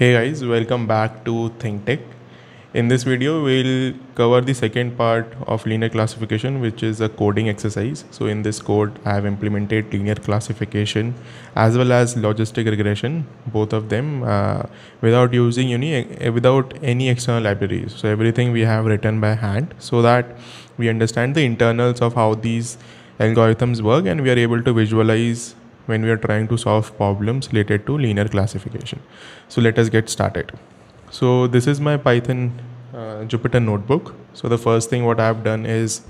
Hey guys, welcome back to ThinkTech. In this video, we'll cover the second part of linear classification, which is a coding exercise. So in this code, I have implemented linear classification as well as logistic regression, both of them uh, without using any, without any external libraries. So everything we have written by hand so that we understand the internals of how these algorithms work and we are able to visualize when we are trying to solve problems related to linear classification. So let us get started. So this is my Python uh, Jupyter notebook. So the first thing what I have done is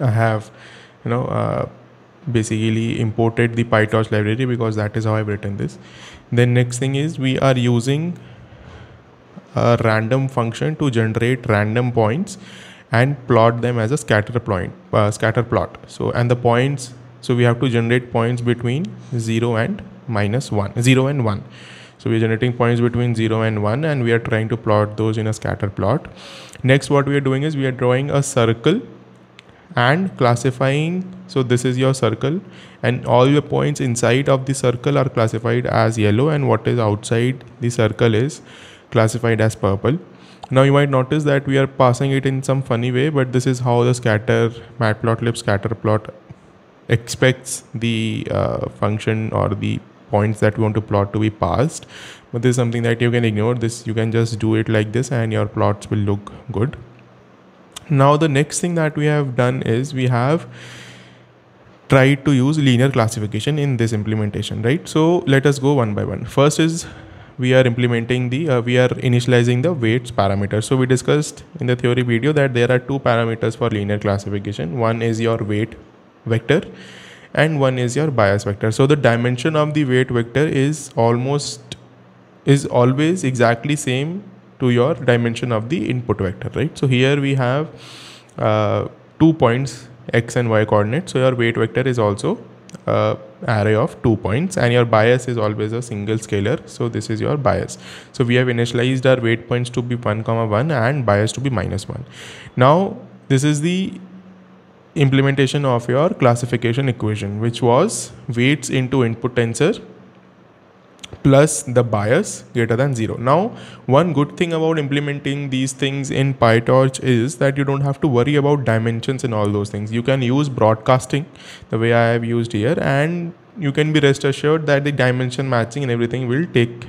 I have, you know, uh, basically imported the PyTorch library because that is how I've written this. Then next thing is we are using a random function to generate random points and plot them as a scatter point, uh, scatter plot. So and the points so we have to generate points between 0 and minus 1, 0 and 1. So we're generating points between 0 and 1 and we are trying to plot those in a scatter plot. Next what we are doing is we are drawing a circle and classifying. So this is your circle and all the points inside of the circle are classified as yellow and what is outside the circle is classified as purple. Now you might notice that we are passing it in some funny way, but this is how the scatter matplotlib scatter plot expects the uh, function or the points that we want to plot to be passed. But this is something that you can ignore. This you can just do it like this and your plots will look good. Now the next thing that we have done is we have tried to use linear classification in this implementation right? So let us go one by one. First is we are implementing the uh, we are initializing the weights parameter. So we discussed in the theory video that there are two parameters for linear classification. One is your weight vector and one is your bias vector. So the dimension of the weight vector is almost is always exactly same to your dimension of the input vector right? So here we have uh, two points x and y coordinates. So your weight vector is also uh, array of two points and your bias is always a single scalar. So this is your bias. So we have initialized our weight points to be 1 comma 1 and bias to be minus 1 now this is the implementation of your classification equation which was weights into input tensor plus the bias greater than 0. Now one good thing about implementing these things in PyTorch is that you don't have to worry about dimensions and all those things. You can use broadcasting the way I have used here and you can be rest assured that the dimension matching and everything will take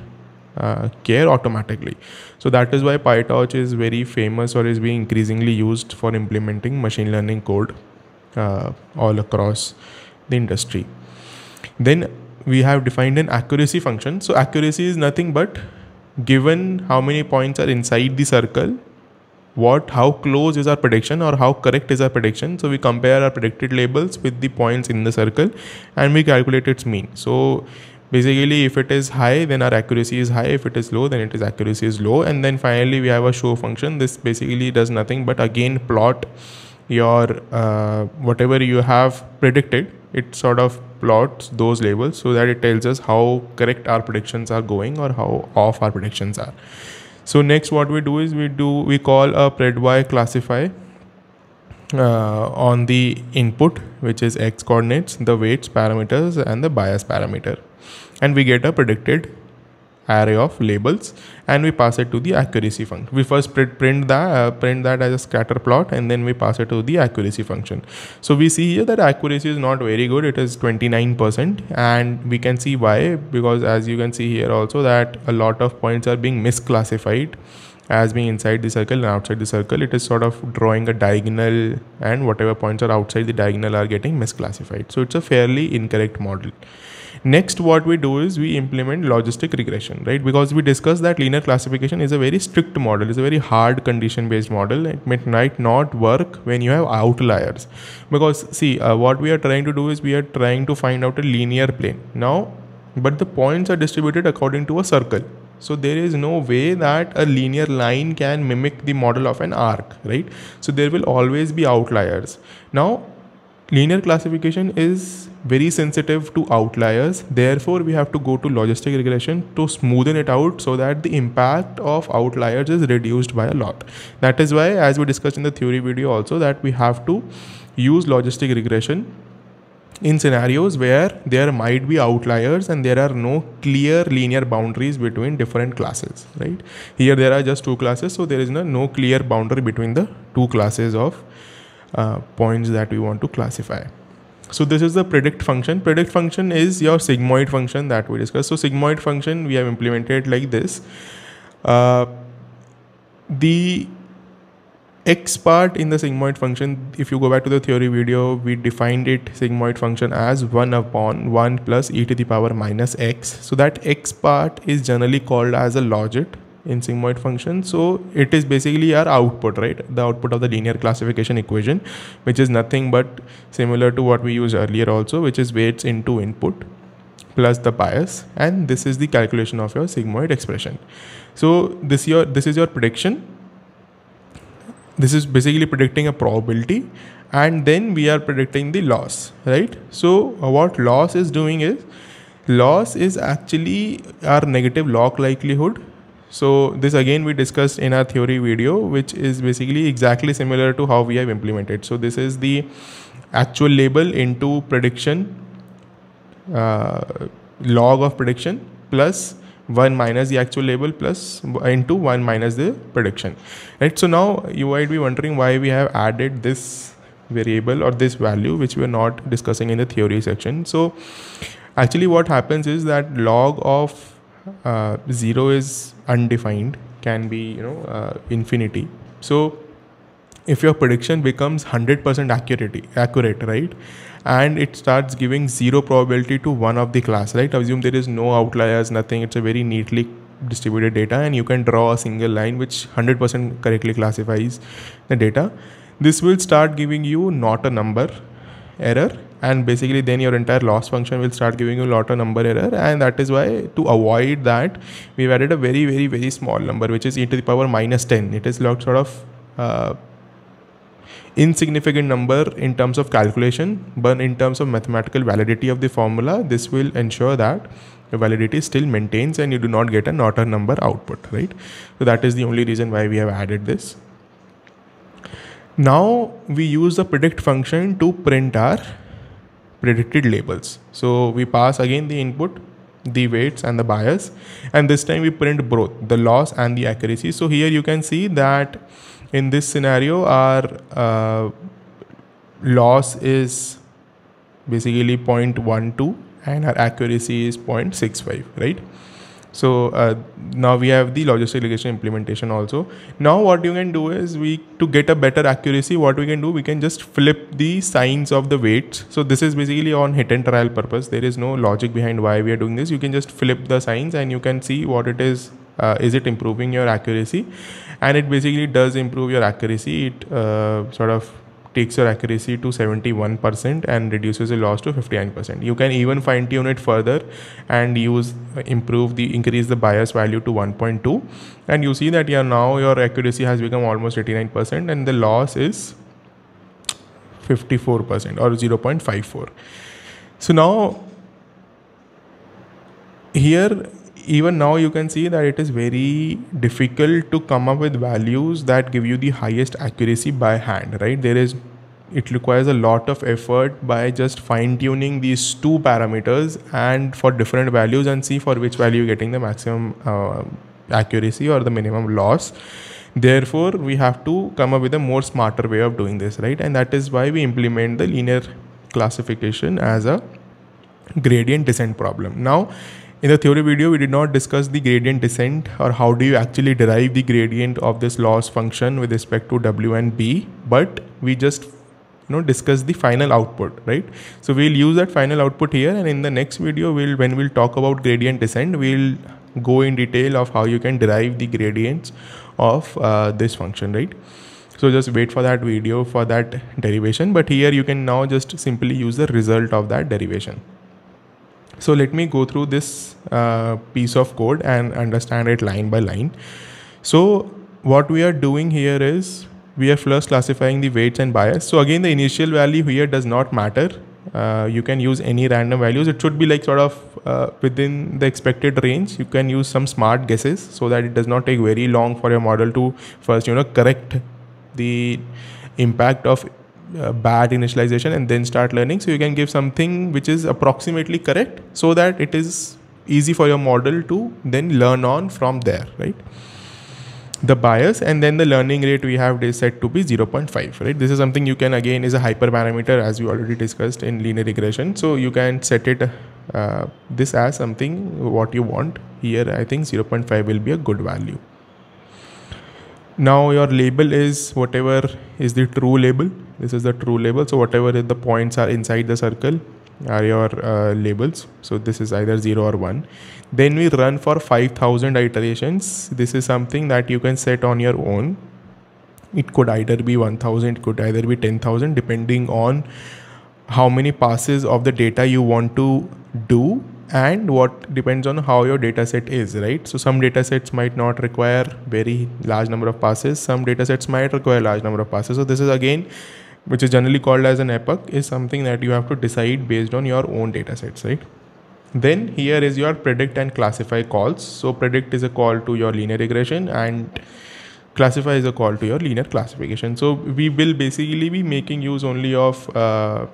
uh, care automatically. So that is why PyTorch is very famous or is being increasingly used for implementing machine learning code uh, all across the industry. Then we have defined an accuracy function. So accuracy is nothing but given how many points are inside the circle, what how close is our prediction or how correct is our prediction. So we compare our predicted labels with the points in the circle and we calculate its mean. So basically if it is high then our accuracy is high if it is low then it is accuracy is low and then finally we have a show function this basically does nothing but again plot your uh, whatever you have predicted it sort of plots those labels so that it tells us how correct our predictions are going or how off our predictions are. So next what we do is we do we call a pred classify uh, on the input which is x coordinates the weights parameters and the bias parameter. And we get a predicted array of labels and we pass it to the accuracy function. We first print that uh, print that as a scatter plot and then we pass it to the accuracy function. So we see here that accuracy is not very good. It is 29% and we can see why because as you can see here also that a lot of points are being misclassified as being inside the circle and outside the circle it is sort of drawing a diagonal and whatever points are outside the diagonal are getting misclassified so it's a fairly incorrect model Next, what we do is we implement logistic regression, right? Because we discussed that linear classification is a very strict model, it's a very hard condition based model. It might not work when you have outliers. Because see, uh, what we are trying to do is we are trying to find out a linear plane. Now, but the points are distributed according to a circle. So there is no way that a linear line can mimic the model of an arc, right? So there will always be outliers. Now, linear classification is very sensitive to outliers. Therefore we have to go to logistic regression to smoothen it out so that the impact of outliers is reduced by a lot. That is why as we discussed in the theory video also that we have to use logistic regression in scenarios where there might be outliers and there are no clear linear boundaries between different classes right? Here there are just two classes so there is no, no clear boundary between the two classes of uh, points that we want to classify. So this is the predict function. Predict function is your sigmoid function that we discussed. So sigmoid function we have implemented like this. Uh, the x part in the sigmoid function if you go back to the theory video we defined it sigmoid function as 1 upon 1 plus e to the power minus x. So that x part is generally called as a logit in sigmoid function. So it is basically our output right? The output of the linear classification equation which is nothing but similar to what we used earlier also which is weights into input plus the bias. And this is the calculation of your sigmoid expression. So this your this is your prediction. This is basically predicting a probability. And then we are predicting the loss right? So what loss is doing is loss is actually our negative log likelihood so this again we discussed in our theory video which is basically exactly similar to how we have implemented. So this is the actual label into prediction uh, log of prediction plus 1 minus the actual label plus into 1 minus the prediction. Right? So now you might be wondering why we have added this variable or this value which we are not discussing in the theory section. So actually what happens is that log of uh, 0 is undefined can be you know uh, infinity. So if your prediction becomes 100% accurate accurate right and it starts giving zero probability to one of the class right assume there is no outliers nothing it's a very neatly distributed data and you can draw a single line which 100% correctly classifies the data this will start giving you not a number error and basically then your entire loss function will start giving you a lot of number error and that is why to avoid that we've added a very very very small number which is e to the power minus 10 it is lot sort of uh, insignificant number in terms of calculation, but in terms of mathematical validity of the formula, this will ensure that the validity still maintains and you do not get a not number output, right? So that is the only reason why we have added this. Now we use the predict function to print our predicted labels. So we pass again the input, the weights and the bias, and this time we print both the loss and the accuracy. So here you can see that in this scenario our uh, loss is basically 0.12 and our accuracy is 0.65 right so uh, now we have the logistic regression implementation also. Now what you can do is we to get a better accuracy what we can do we can just flip the signs of the weights. So this is basically on hit and trial purpose. There is no logic behind why we are doing this. You can just flip the signs and you can see what it is uh, is it improving your accuracy. And it basically does improve your accuracy. It uh, sort of takes your accuracy to 71% and reduces the loss to 59% you can even fine tune it further and use improve the increase the bias value to 1.2 and you see that yeah now your accuracy has become almost 89% and the loss is 54% or 0.54 so now here even now you can see that it is very difficult to come up with values that give you the highest accuracy by hand right? There is it requires a lot of effort by just fine tuning these two parameters and for different values and see for which value you're getting the maximum uh, accuracy or the minimum loss. Therefore we have to come up with a more smarter way of doing this right? And that is why we implement the linear classification as a gradient descent problem. Now in the theory video, we did not discuss the gradient descent or how do you actually derive the gradient of this loss function with respect to W and B, but we just you know discuss the final output, right? So we'll use that final output here and in the next video, we'll when we'll talk about gradient descent, we'll go in detail of how you can derive the gradients of uh, this function, right? So just wait for that video for that derivation. But here you can now just simply use the result of that derivation. So let me go through this uh, piece of code and understand it line by line. So what we are doing here is we are first classifying the weights and bias. So again, the initial value here does not matter. Uh, you can use any random values. It should be like sort of uh, within the expected range. You can use some smart guesses so that it does not take very long for your model to first, you know, correct the impact of uh, bad initialization and then start learning. So you can give something which is approximately correct so that it is easy for your model to then learn on from there right? The bias and then the learning rate we have is set to be 0.5 right? This is something you can again is a hyperparameter as we already discussed in linear regression. So you can set it uh, this as something what you want. Here i think 0.5 will be a good value. Now your label is whatever is the true label this is the true label. So whatever the points are inside the circle are your uh, labels. So this is either 0 or 1 then we run for 5000 iterations. This is something that you can set on your own. It could either be 1000 it could either be 10000 depending on how many passes of the data you want to do and what depends on how your data set is right? So some data sets might not require very large number of passes. Some data sets might require large number of passes. So this is again which is generally called as an epoch is something that you have to decide based on your own data sets right? Then here is your predict and classify calls. So predict is a call to your linear regression and classify is a call to your linear classification. So we will basically be making use only of uh,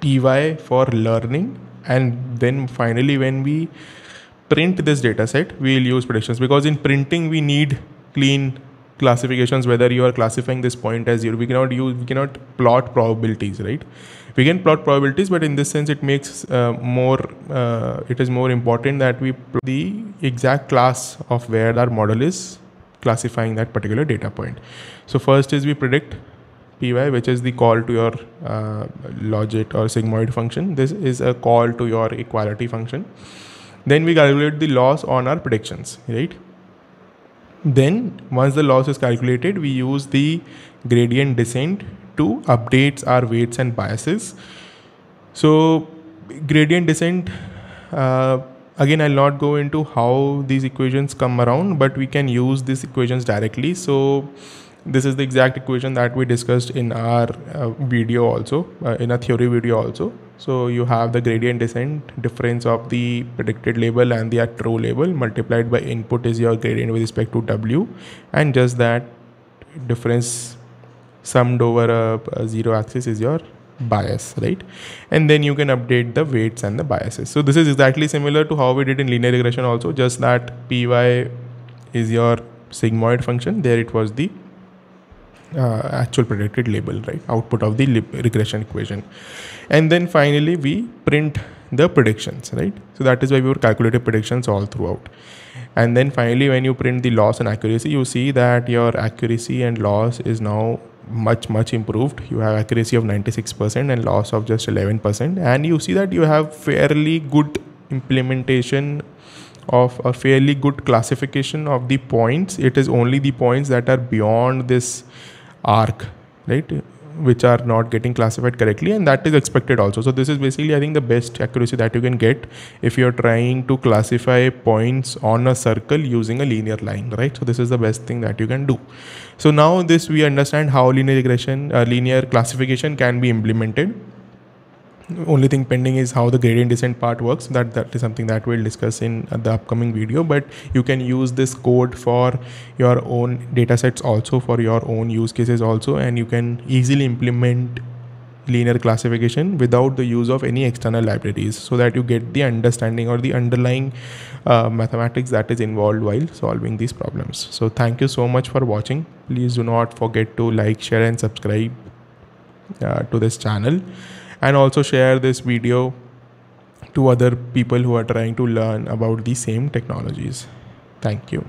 py for learning. And then finally when we print this data set we will use predictions. Because in printing we need clean classifications whether you are classifying this point as zero we cannot use we cannot plot probabilities right? We can plot probabilities but in this sense it makes uh, more uh, it is more important that we plot the exact class of where our model is classifying that particular data point. So first is we predict py which is the call to your uh, logit or sigmoid function. This is a call to your equality function. Then we calculate the loss on our predictions right then once the loss is calculated, we use the gradient descent to updates our weights and biases. So gradient descent, uh, again, I'll not go into how these equations come around, but we can use these equations directly. So this is the exact equation that we discussed in our uh, video also, uh, in a theory video also. So you have the gradient descent difference of the predicted label and the true label multiplied by input is your gradient with respect to W. And just that difference summed over a, a zero axis is your bias right? And then you can update the weights and the biases. So this is exactly similar to how we did in linear regression also. Just that py is your sigmoid function. There it was the uh, actual predicted label right? Output of the regression equation. And then finally we print the predictions right? So that is why we were calculating predictions all throughout. And then finally when you print the loss and accuracy you see that your accuracy and loss is now much much improved. You have accuracy of 96% and loss of just 11% and you see that you have fairly good implementation of a fairly good classification of the points. It is only the points that are beyond this arc right which are not getting classified correctly and that is expected also. So this is basically i think the best accuracy that you can get if you're trying to classify points on a circle using a linear line right? So this is the best thing that you can do. So now this we understand how linear regression uh, linear classification can be implemented only thing pending is how the gradient descent part works. That that is something that we'll discuss in the upcoming video. But you can use this code for your own data sets also for your own use cases also and you can easily implement linear classification without the use of any external libraries so that you get the understanding or the underlying uh, mathematics that is involved while solving these problems. So thank you so much for watching. Please do not forget to like share and subscribe uh, to this channel and also share this video to other people who are trying to learn about the same technologies. Thank you.